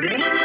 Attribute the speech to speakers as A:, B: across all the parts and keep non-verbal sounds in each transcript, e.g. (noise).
A: You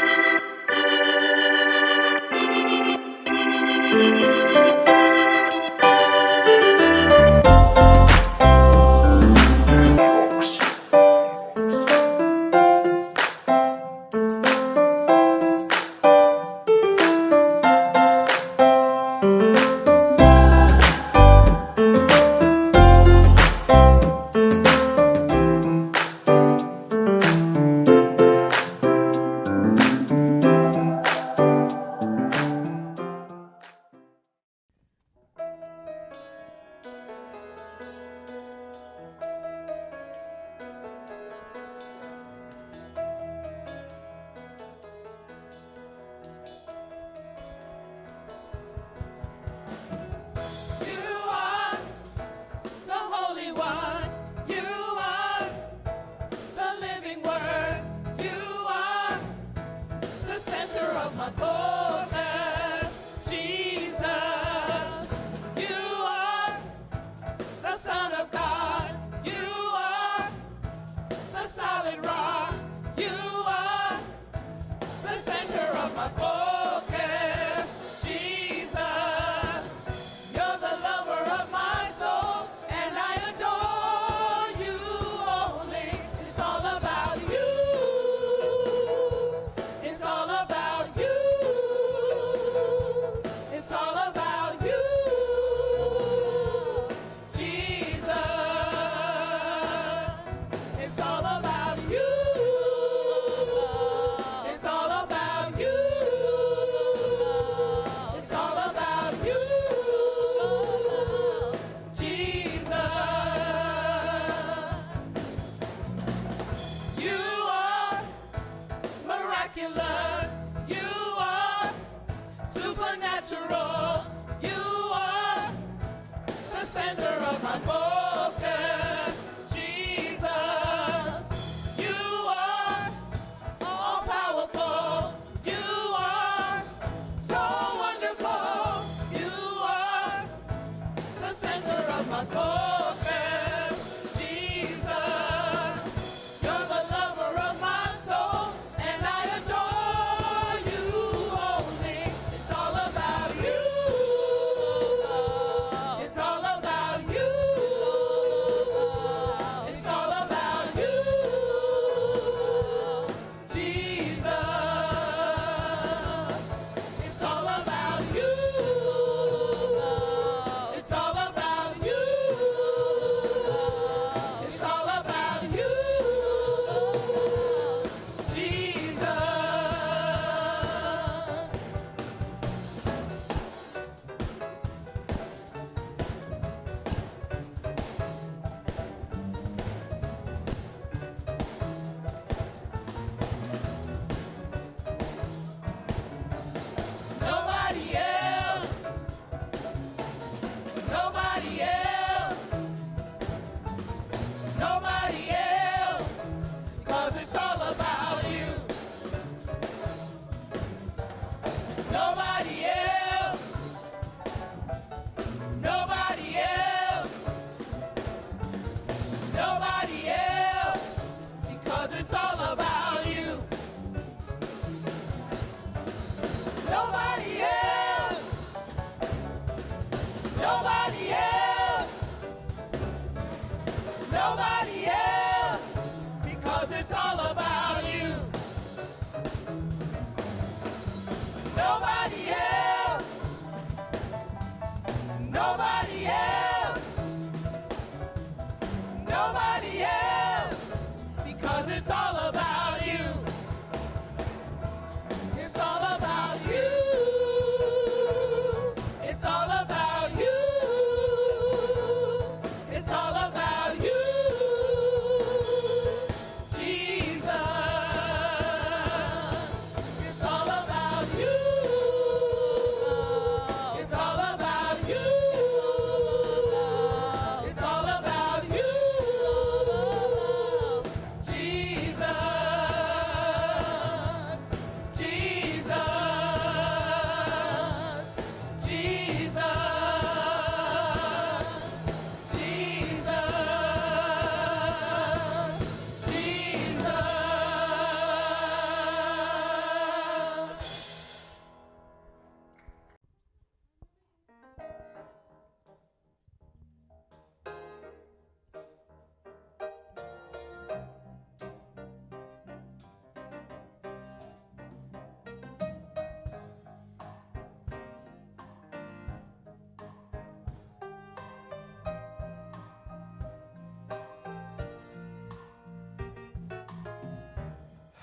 A: center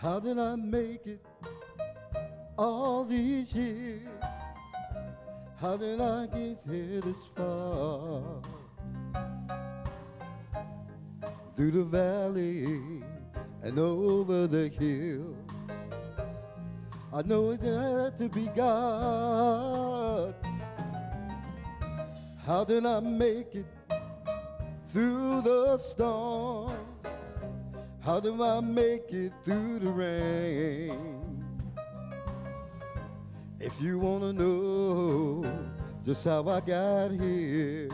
B: How did I make it all these years? How did I get here this far? Through the valley and over the hill. I know it had to be God. How did I make it through the storm? How do I make it through the rain? If you want to know just how I got here,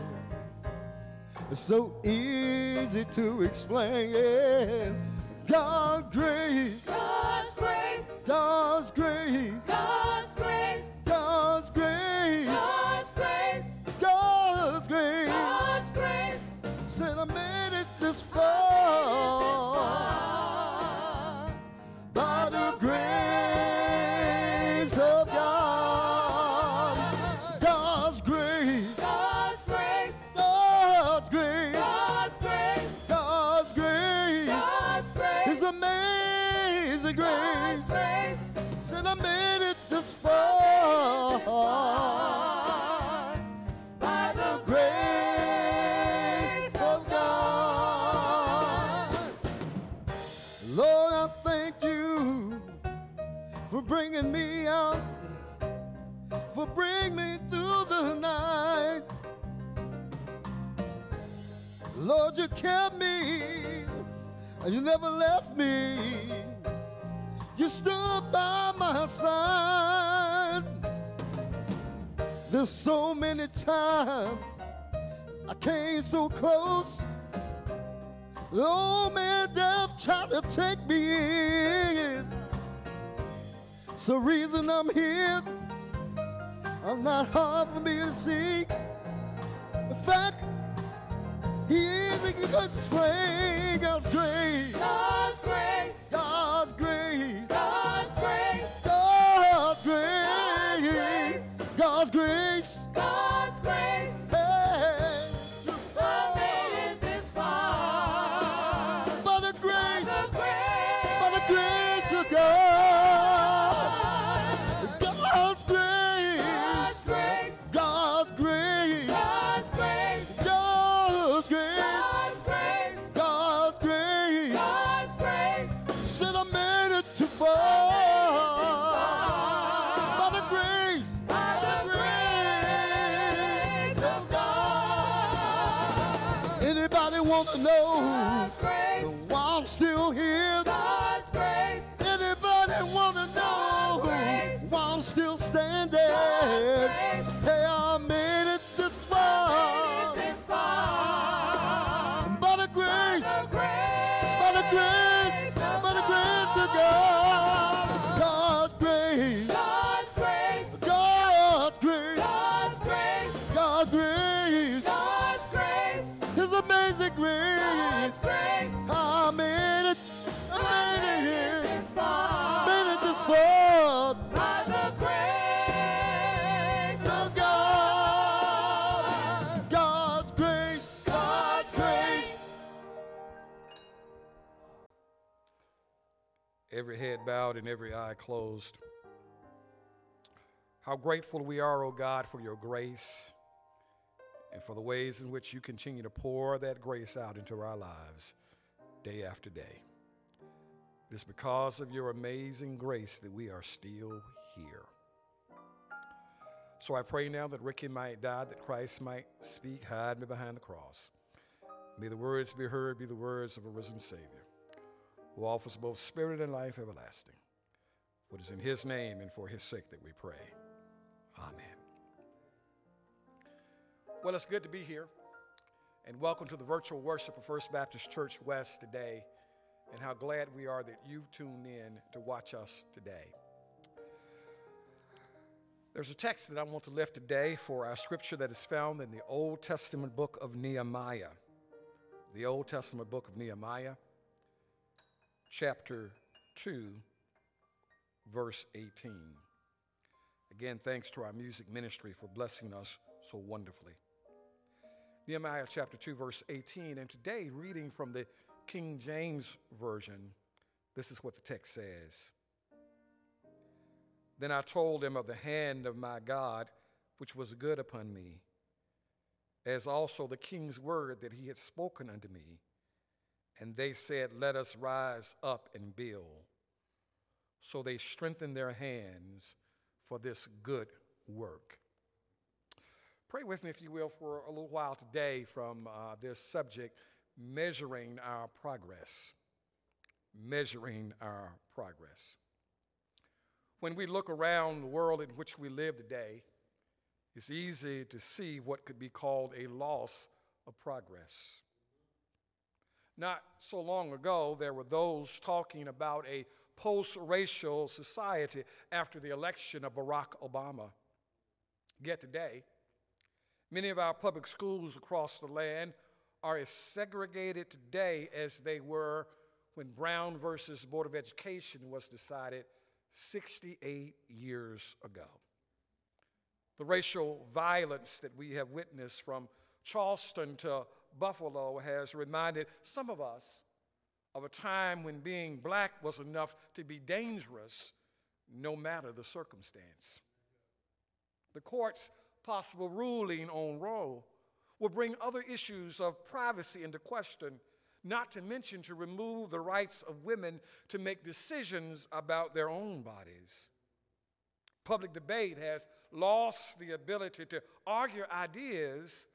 B: it's so easy to explain. God's grace,
A: God's grace,
B: God's I'm here. I'm not hard for me to see. In fact, he isn't going to explain
C: and every eye closed. How grateful we are, O God, for your grace and for the ways in which you continue to pour that grace out into our lives day after day. It is because of your amazing grace that we are still here. So I pray now that Ricky might die, that Christ might speak, hide me behind the cross. May the words be heard be the words of a risen Savior who offers both spirit and life everlasting. For it is in his name and for his sake that we pray. Amen. Well, it's good to be here. And welcome to the virtual worship of First Baptist Church West today. And how glad we are that you've tuned in to watch us today. There's a text that I want to lift today for our scripture that is found in the Old Testament book of Nehemiah. The Old Testament book of Nehemiah chapter 2, verse 18. Again, thanks to our music ministry for blessing us so wonderfully. Nehemiah chapter 2, verse 18, and today reading from the King James Version, This is what the text says. Then I told them of the hand of my God, which was good upon me, as also the king's word that he had spoken unto me. And they said, Let us rise up and build. So they strengthen their hands for this good work. Pray with me, if you will, for a little while today from uh, this subject measuring our progress. Measuring our progress. When we look around the world in which we live today, it's easy to see what could be called a loss of progress. Not so long ago, there were those talking about a post racial society after the election of Barack Obama. Yet today, many of our public schools across the land are as segregated today as they were when Brown versus Board of Education was decided 68 years ago. The racial violence that we have witnessed from Charleston to Buffalo has reminded some of us of a time when being black was enough to be dangerous no matter the circumstance. The court's possible ruling on Roe will bring other issues of privacy into question, not to mention to remove the rights of women to make decisions about their own bodies. Public debate has lost the ability to argue ideas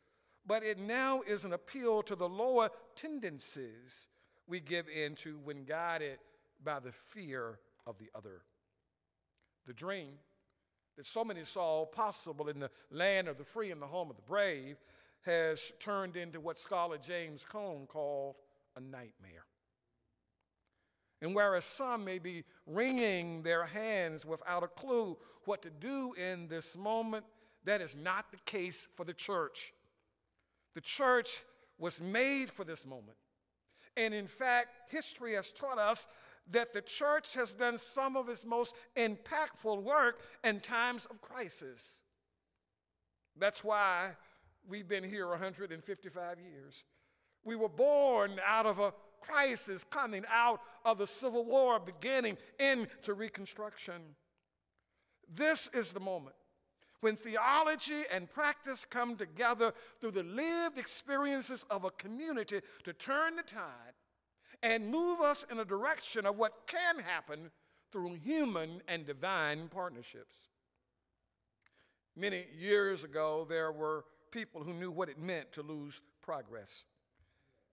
C: but it now is an appeal to the lower tendencies we give in to when guided by the fear of the other. The dream that so many saw possible in the land of the free and the home of the brave has turned into what scholar James Cone called a nightmare. And whereas some may be wringing their hands without a clue what to do in this moment, that is not the case for the church. The church was made for this moment. And in fact, history has taught us that the church has done some of its most impactful work in times of crisis. That's why we've been here 155 years. We were born out of a crisis coming out of the Civil War, beginning into Reconstruction. This is the moment when theology and practice come together through the lived experiences of a community to turn the tide and move us in a direction of what can happen through human and divine partnerships. Many years ago, there were people who knew what it meant to lose progress.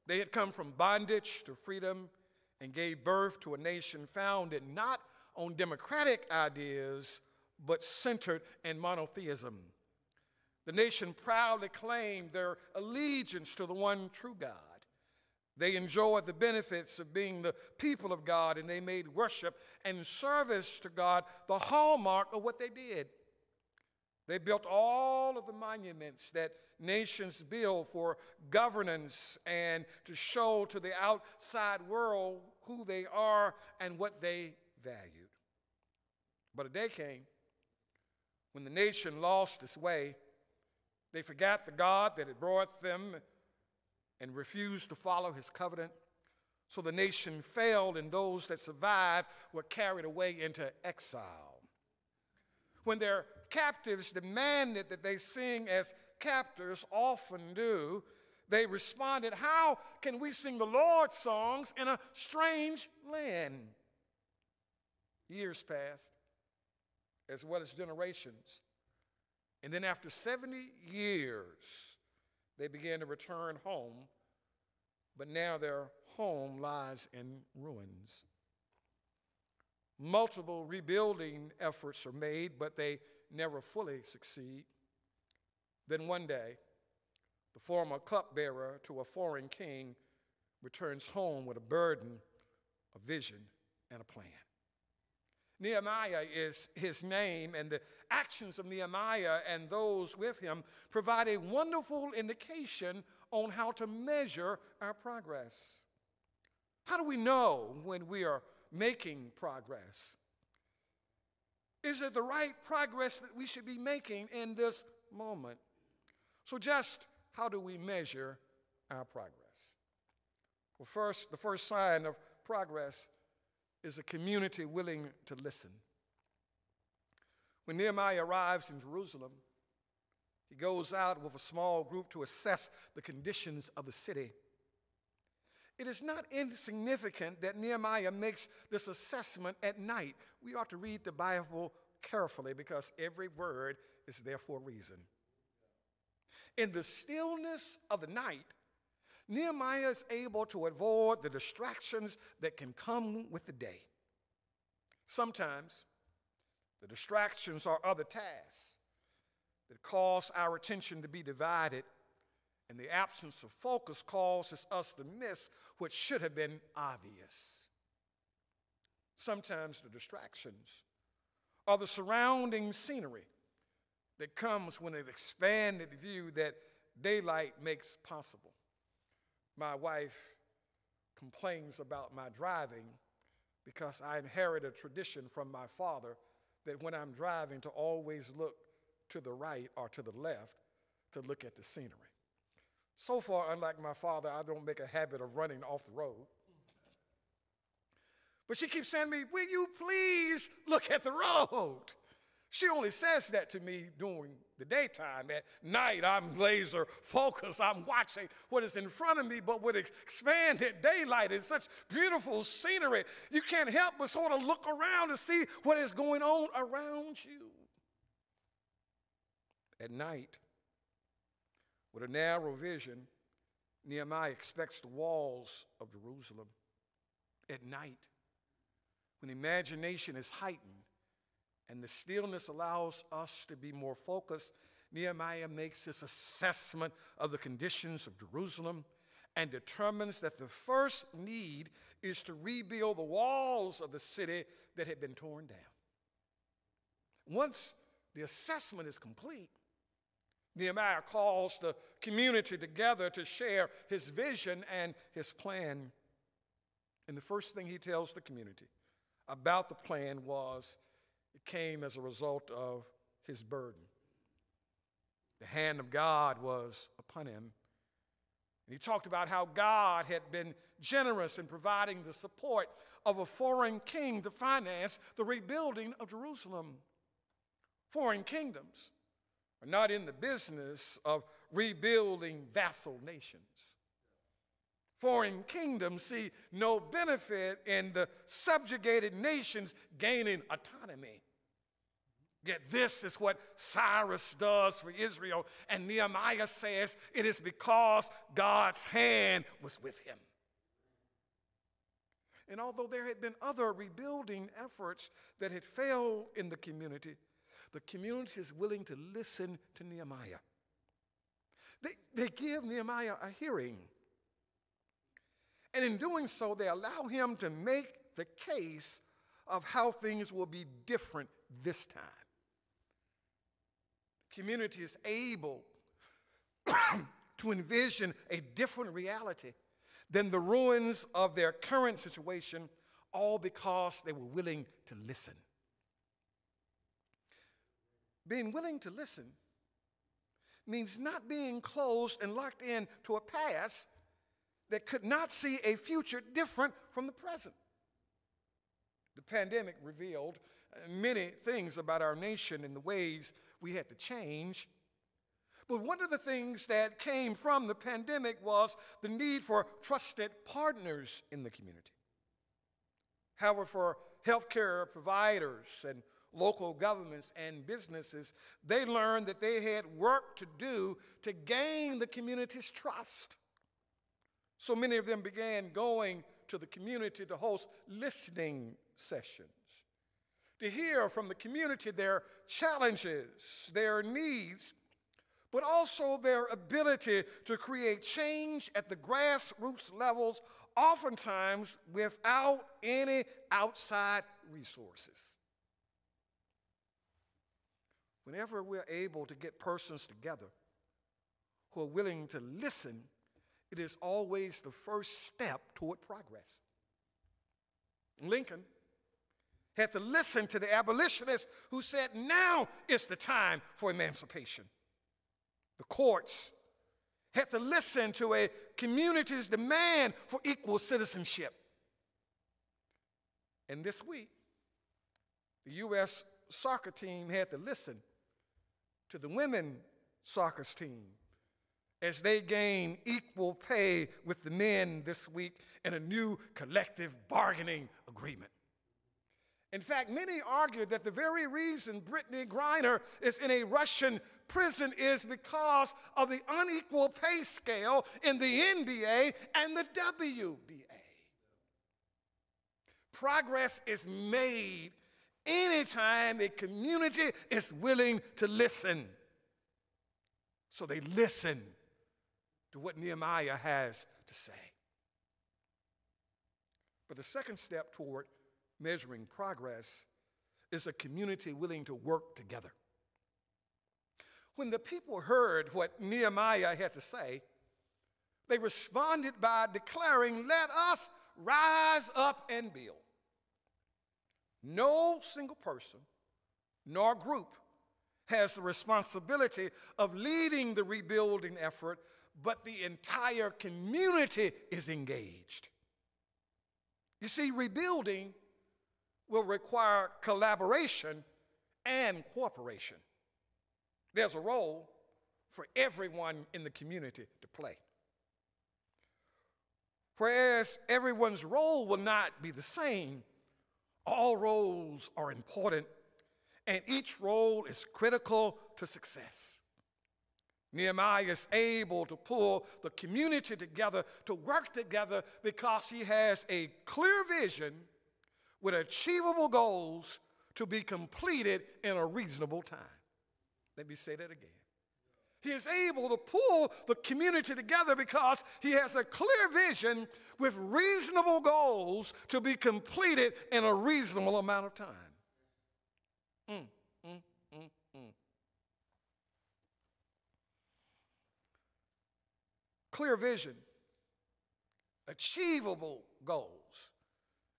C: They had come from bondage to freedom and gave birth to a nation founded not on democratic ideas, but centered in monotheism. The nation proudly claimed their allegiance to the one true God. They enjoyed the benefits of being the people of God, and they made worship and service to God the hallmark of what they did. They built all of the monuments that nations build for governance and to show to the outside world who they are and what they valued. But a day came when the nation lost its way, they forgot the God that had brought them and refused to follow his covenant. So the nation failed, and those that survived were carried away into exile. When their captives demanded that they sing as captors often do, they responded, How can we sing the Lord's songs in a strange land? Years passed as well as generations. And then after 70 years, they began to return home, but now their home lies in ruins. Multiple rebuilding efforts are made, but they never fully succeed. Then one day, the former cupbearer to a foreign king returns home with a burden, a vision, and a plan. Nehemiah is his name, and the actions of Nehemiah and those with him provide a wonderful indication on how to measure our progress. How do we know when we are making progress? Is it the right progress that we should be making in this moment? So, just how do we measure our progress? Well, first, the first sign of progress is a community willing to listen. When Nehemiah arrives in Jerusalem, he goes out with a small group to assess the conditions of the city. It is not insignificant that Nehemiah makes this assessment at night. We ought to read the Bible carefully because every word is there for a reason. In the stillness of the night, Nehemiah is able to avoid the distractions that can come with the day. Sometimes the distractions are other tasks that cause our attention to be divided, and the absence of focus causes us to miss what should have been obvious. Sometimes the distractions are the surrounding scenery that comes when an expanded view that daylight makes possible. My wife complains about my driving because I inherit a tradition from my father that when I'm driving to always look to the right or to the left to look at the scenery. So far, unlike my father, I don't make a habit of running off the road. But she keeps saying to me, Will you please look at the road? She only says that to me during the daytime. At night, I'm laser focused. I'm watching what is in front of me, but with expanded daylight and such beautiful scenery, you can't help but sort of look around to see what is going on around you. At night, with a narrow vision, Nehemiah expects the walls of Jerusalem. At night, when imagination is heightened, and the stillness allows us to be more focused. Nehemiah makes his assessment of the conditions of Jerusalem and determines that the first need is to rebuild the walls of the city that had been torn down. Once the assessment is complete, Nehemiah calls the community together to share his vision and his plan. And the first thing he tells the community about the plan was it came as a result of his burden. The hand of God was upon him. And he talked about how God had been generous in providing the support of a foreign king to finance the rebuilding of Jerusalem. Foreign kingdoms are not in the business of rebuilding vassal nations. Foreign kingdoms see no benefit in the subjugated nations gaining autonomy. Yet this is what Cyrus does for Israel, and Nehemiah says it is because God's hand was with him. And although there had been other rebuilding efforts that had failed in the community, the community is willing to listen to Nehemiah. They, they give Nehemiah a hearing. And in doing so, they allow him to make the case of how things will be different this time. The community is able (coughs) to envision a different reality than the ruins of their current situation, all because they were willing to listen. Being willing to listen means not being closed and locked in to a past that could not see a future different from the present. The pandemic revealed uh, many things about our nation and the ways we had to change. But one of the things that came from the pandemic was the need for trusted partners in the community. However, for healthcare providers and local governments and businesses, they learned that they had work to do to gain the community's trust. So many of them began going to the community to host listening sessions, to hear from the community their challenges, their needs, but also their ability to create change at the grassroots levels, oftentimes without any outside resources. Whenever we're able to get persons together who are willing to listen, it is always the first step toward progress. Lincoln had to listen to the abolitionists who said, now is the time for emancipation. The courts had to listen to a community's demand for equal citizenship. And this week, the U.S. soccer team had to listen to the women's soccer team as they gain equal pay with the men this week in a new collective bargaining agreement. In fact, many argue that the very reason Brittney Griner is in a Russian prison is because of the unequal pay scale in the NBA and the WBA. Progress is made anytime a community is willing to listen. So they listen to what Nehemiah has to say. But the second step toward measuring progress is a community willing to work together. When the people heard what Nehemiah had to say, they responded by declaring, Let us rise up and build. No single person nor group has the responsibility of leading the rebuilding effort, but the entire community is engaged. You see, rebuilding will require collaboration and cooperation. There's a role for everyone in the community to play. Whereas everyone's role will not be the same, all roles are important and each role is critical to success. Nehemiah is able to pull the community together to work together because he has a clear vision with achievable goals to be completed in a reasonable time. Let me say that again. He is able to pull the community together because he has a clear vision with reasonable goals to be completed in a reasonable amount of time. Mm, Clear vision, achievable goals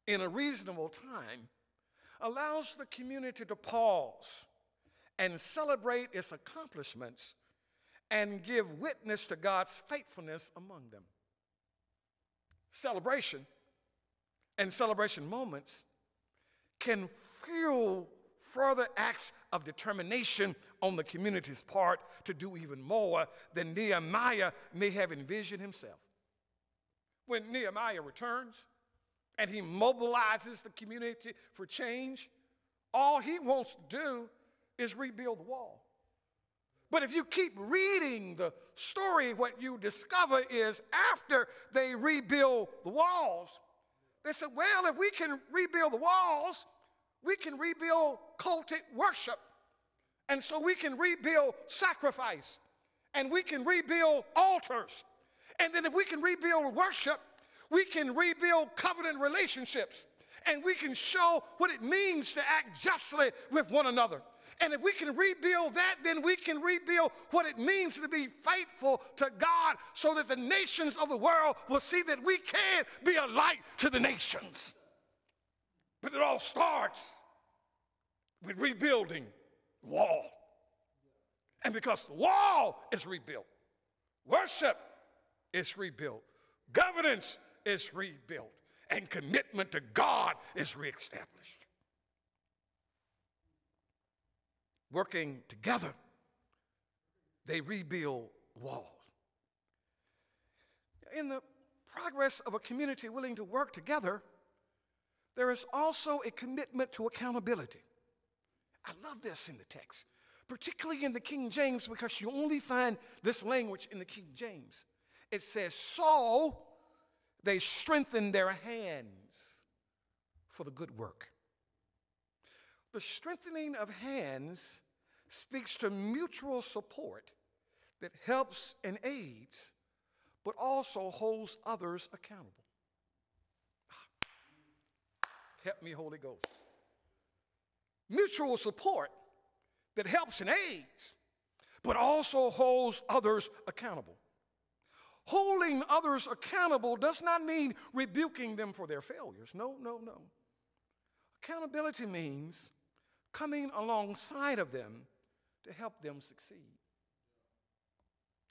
C: in a reasonable time allows the community to pause and celebrate its accomplishments and give witness to God's faithfulness among them. Celebration and celebration moments can fuel further acts of determination on the community's part to do even more than Nehemiah may have envisioned himself. When Nehemiah returns and he mobilizes the community for change, all he wants to do is rebuild the wall. But if you keep reading the story, what you discover is after they rebuild the walls, they said, well, if we can rebuild the walls, we can rebuild cultic worship. And so we can rebuild sacrifice. And we can rebuild altars. And then if we can rebuild worship, we can rebuild covenant relationships. And we can show what it means to act justly with one another. And if we can rebuild that, then we can rebuild what it means to be faithful to God so that the nations of the world will see that we can be a light to the nations. But it all starts with rebuilding the wall. And because the wall is rebuilt, worship is rebuilt, governance is rebuilt, and commitment to God is reestablished. working together, they rebuild walls. In the progress of a community willing to work together, there is also a commitment to accountability. I love this in the text, particularly in the King James, because you only find this language in the King James. It says, So they strengthen their hands for the good work. The strengthening of hands speaks to mutual support that helps and aids, but also holds others accountable. Help me, Holy Ghost. Mutual support that helps and aids, but also holds others accountable. Holding others accountable does not mean rebuking them for their failures. No, no, no. Accountability means coming alongside of them to help them succeed.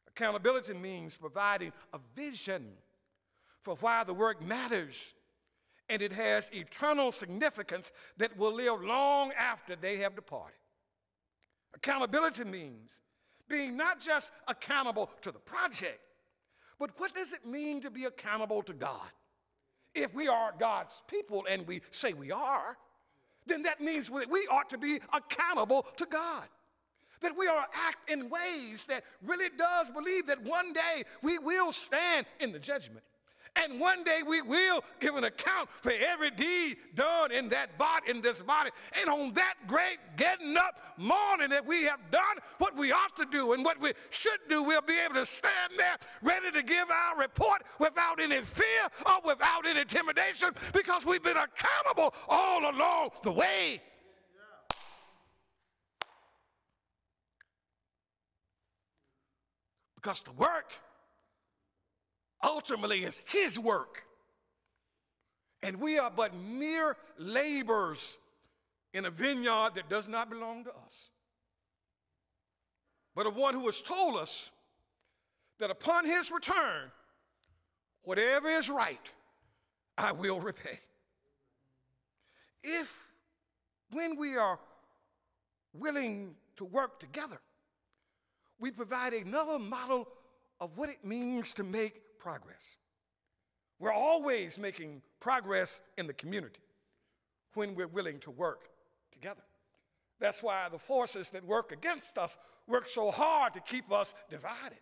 C: Accountability means providing a vision for why the work matters and it has eternal significance that will live long after they have departed. Accountability means being not just accountable to the project, but what does it mean to be accountable to God? If we are God's people and we say we are, then that means that we ought to be accountable to God. That we are act in ways that really does believe that one day we will stand in the judgment. And one day we will give an account for every deed done in that body, in this body. And on that great getting up morning if we have done what we ought to do and what we should do, we'll be able to stand there ready to give our report without any fear or without any intimidation because we've been accountable all along the way. Because the work ultimately is His work. And we are but mere laborers in a vineyard that does not belong to us, but of one who has told us that upon His return, whatever is right, I will repay. If, when we are willing to work together, we provide another model of what it means to make progress. We're always making progress in the community when we're willing to work together. That's why the forces that work against us work so hard to keep us divided.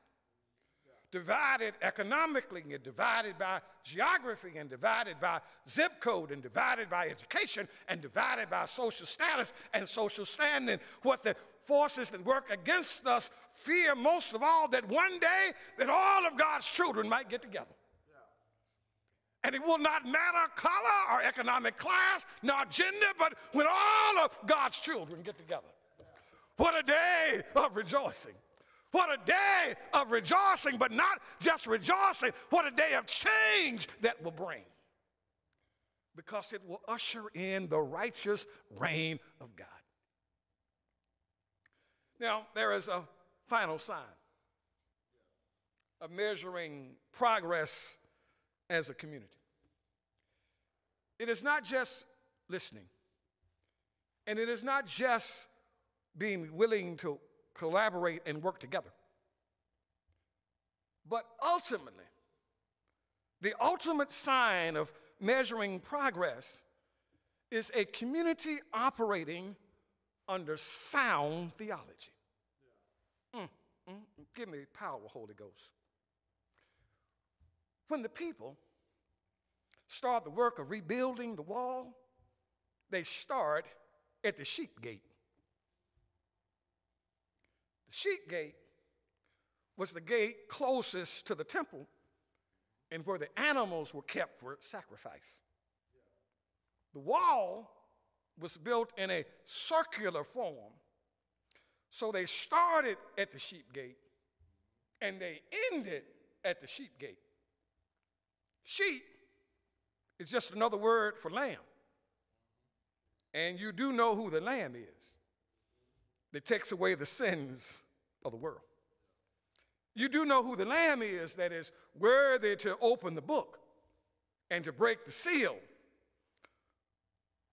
C: Divided economically, and divided by geography, and divided by zip code, and divided by education, and divided by social status and social standing. What the forces that work against us fear most of all that one day that all of God's children might get together. And it will not matter color or economic class, nor gender, but when all of God's children get together. What a day of rejoicing. What a day of rejoicing, but not just rejoicing. What a day of change that will bring. Because it will usher in the righteous reign of God. Now, there is a final sign of measuring progress as a community. It is not just listening, and it is not just being willing to collaborate and work together, but ultimately, the ultimate sign of measuring progress is a community operating under sound theology. Mm, give me power, Holy Ghost. When the people start the work of rebuilding the wall, they start at the sheep gate. The sheep gate was the gate closest to the temple and where the animals were kept for sacrifice. The wall was built in a circular form. So they started at the sheep gate and they ended at the sheep gate. Sheep is just another word for lamb. And you do know who the lamb is that takes away the sins of the world. You do know who the lamb is that is worthy to open the book and to break the seal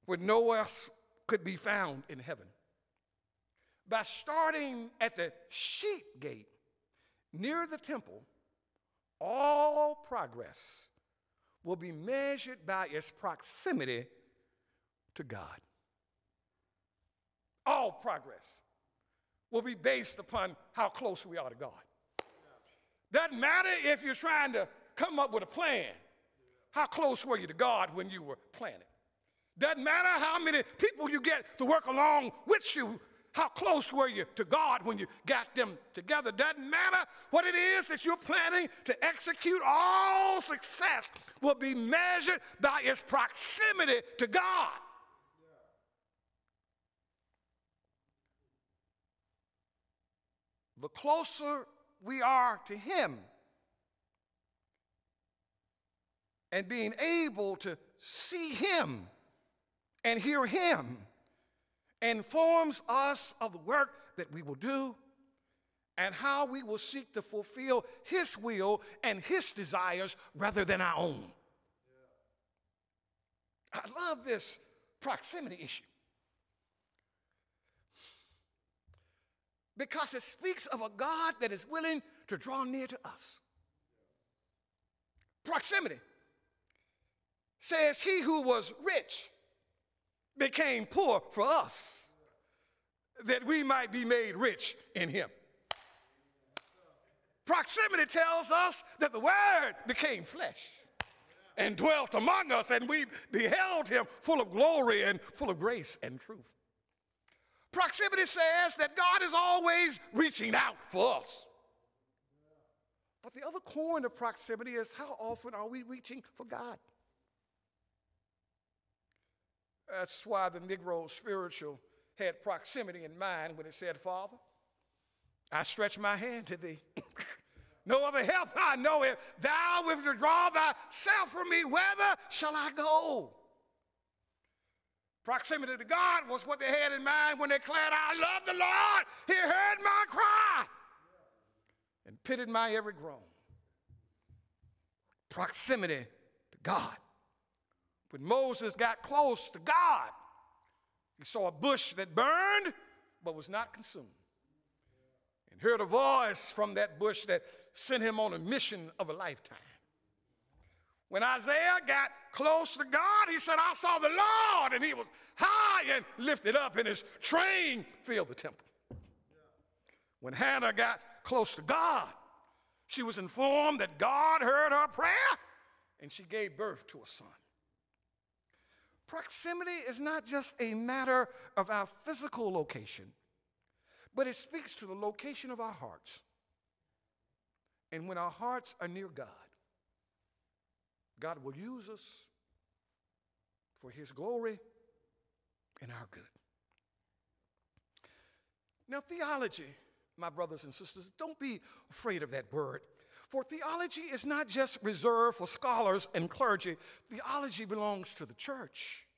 C: when no else could be found in heaven. By starting at the sheep gate near the temple, all progress will be measured by its proximity to God. All progress will be based upon how close we are to God. Doesn't matter if you're trying to come up with a plan. How close were you to God when you were planning? Doesn't matter how many people you get to work along with you, how close were you to God when you got them together? Doesn't matter what it is that you're planning to execute, all success will be measured by its proximity to God. The closer we are to Him and being able to see Him and hear Him informs us of the work that we will do and how we will seek to fulfill His will and His desires rather than our own. I love this proximity issue because it speaks of a God that is willing to draw near to us. Proximity says, He who was rich became poor for us, that we might be made rich in Him. Proximity tells us that the Word became flesh and dwelt among us, and we beheld Him full of glory and full of grace and truth. Proximity says that God is always reaching out for us. But the other coin of proximity is how often are we reaching for God? That's why the Negro spiritual had proximity in mind when it said, Father, I stretch my hand to thee. (coughs) no other help I know if thou withdraw thyself from me, whither shall I go? Proximity to God was what they had in mind when they declared, I love the Lord. He heard my cry and pitied my every groan. Proximity to God. When Moses got close to God, he saw a bush that burned but was not consumed. And heard a voice from that bush that sent him on a mission of a lifetime. When Isaiah got close to God, he said, I saw the Lord, and he was high and lifted up, and his train filled the temple. When Hannah got close to God, she was informed that God heard her prayer, and she gave birth to a son. Proximity is not just a matter of our physical location, but it speaks to the location of our hearts. And when our hearts are near God, God will use us for his glory and our good. Now, theology, my brothers and sisters, don't be afraid of that word. For theology is not just reserved for scholars and clergy, theology belongs to the church.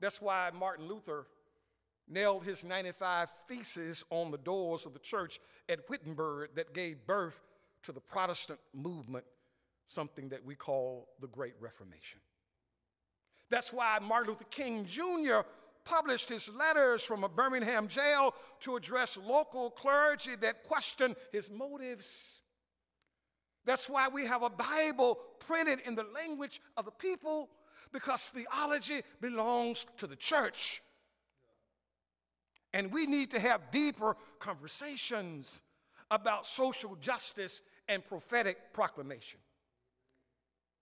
C: That's why Martin Luther nailed his 95 theses on the doors of the church at Wittenberg that gave birth to the Protestant movement, something that we call the Great Reformation. That's why Martin Luther King Jr. published his letters from a Birmingham jail to address local clergy that questioned his motives. That's why we have a Bible printed in the language of the people because theology belongs to the church. And we need to have deeper conversations about social justice and prophetic proclamation.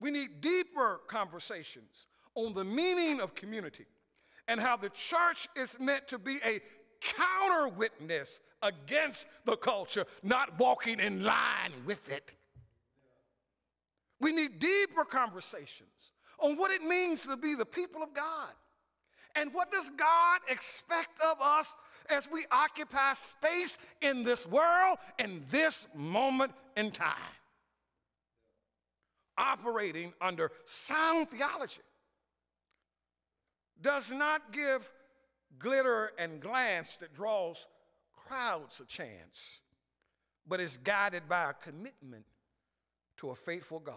C: We need deeper conversations on the meaning of community and how the church is meant to be a counter witness against the culture, not walking in line with it. We need deeper conversations on what it means to be the people of God. And what does God expect of us as we occupy space in this world in this moment in time? Operating under sound theology does not give glitter and glance that draws crowds a chance, but is guided by a commitment to a faithful God.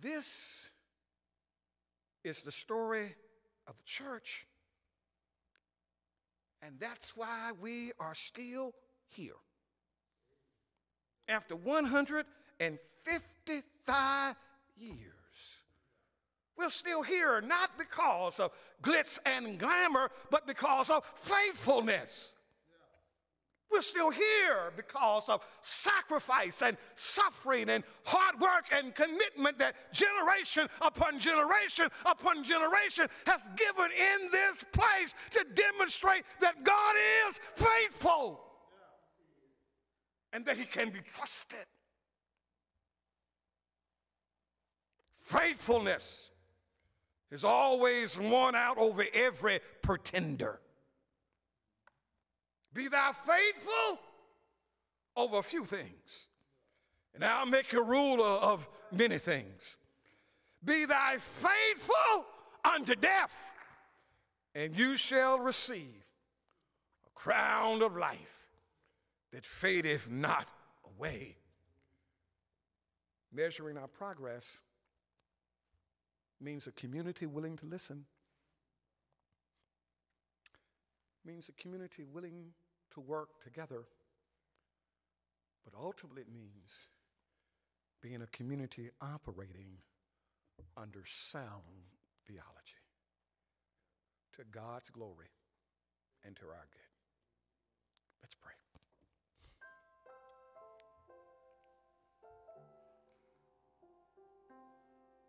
C: This is the story of the church. And that's why we are still here. After 155 years, we're still here not because of glitz and glamour, but because of faithfulness. We're still here because of sacrifice and suffering and hard work and commitment that generation upon generation upon generation has given in this place to demonstrate that God is faithful and that He can be trusted. Faithfulness is always won out over every pretender. Be thou faithful over a few things, and I'll make you ruler of many things. Be thy faithful unto death, and you shall receive a crown of life that fadeth not away. Measuring our progress means a community willing to listen, means a community willing to work together, but ultimately it means being a community operating under sound theology to God's glory and to our good. Let's pray.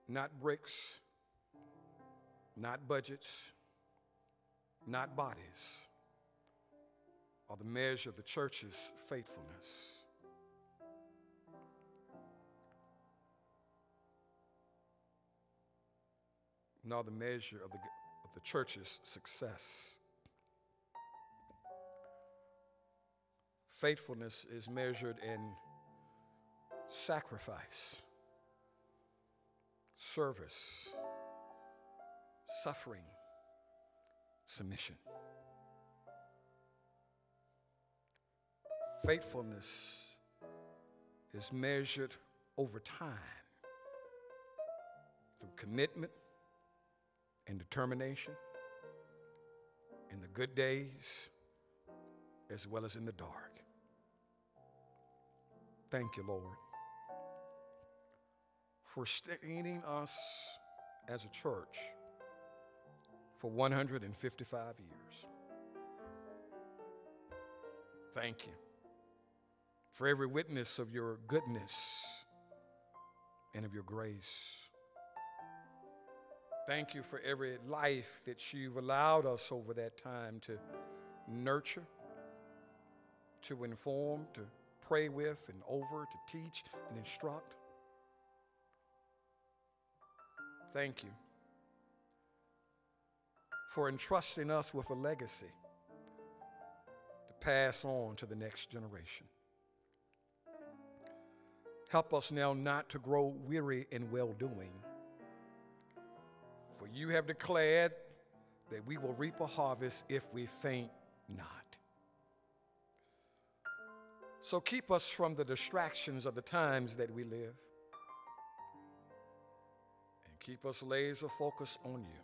C: Not bricks, not budgets, not bodies are the measure of the church's faithfulness. Nor the measure of the, of the church's success. Faithfulness is measured in sacrifice, service, suffering, submission. Faithfulness is measured over time through commitment and determination in the good days as well as in the dark. Thank you, Lord, for sustaining us as a church for 155 years. Thank you for every witness of your goodness and of your grace. Thank you for every life that you've allowed us over that time to nurture, to inform, to pray with and over, to teach and instruct. Thank you for entrusting us with a legacy to pass on to the next generation. Help us now not to grow weary in well doing, for you have declared that we will reap a harvest if we faint not. So keep us from the distractions of the times that we live. And keep us laser focused on you.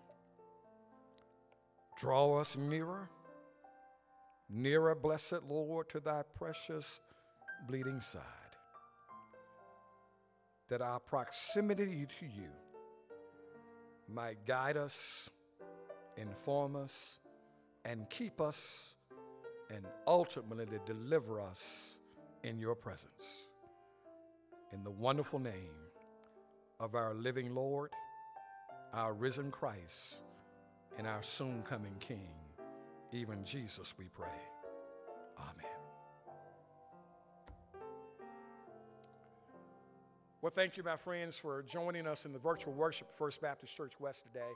C: Draw us nearer, nearer, blessed Lord, to thy precious bleeding side. That our proximity to you might guide us, inform us, and keep us, and ultimately deliver us in your presence. In the wonderful name of our living Lord, our risen Christ, and our soon coming King, even Jesus, we pray. Amen. Well, thank you, my friends, for joining us in the virtual worship First Baptist Church West today.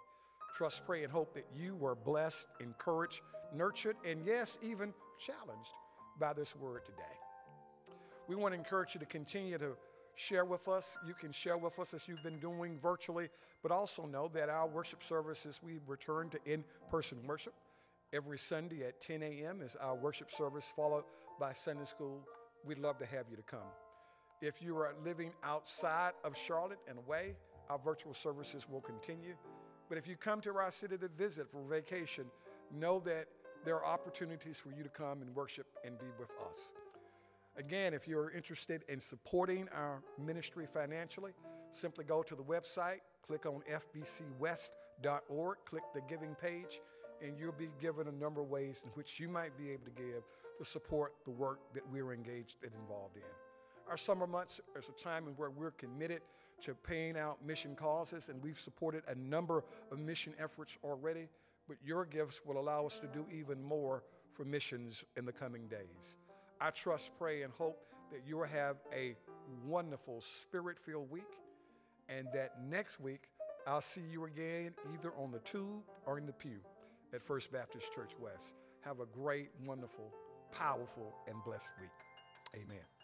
C: Trust, pray, and hope that you were blessed, encouraged, nurtured, and yes, even challenged by this word today. We want to encourage you to continue to share with us. You can share with us as you've been doing virtually, but also know that our worship services, we return to in person worship. Every Sunday at 10 a.m. is our worship service, followed by Sunday school. We'd love to have you to come. If you are living outside of Charlotte and away, our virtual services will continue. But if you come to our city to visit for vacation, know that there are opportunities for you to come and worship and be with us. Again, if you're interested in supporting our ministry financially, simply go to the website, click on fbcwest.org, click the giving page, and you'll be given a number of ways in which you might be able to give to support the work that we're engaged and involved in. Our summer months is a time in where we're committed to paying out mission causes, and we've supported a number of mission efforts already, but your gifts will allow us to do even more for missions in the coming days. I trust, pray, and hope that you will have a wonderful spirit filled week, and that next week I'll see you again either on the tube or in the pew at First Baptist Church West. Have a great, wonderful, powerful, and blessed week. Amen.